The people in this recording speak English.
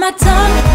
my tongue.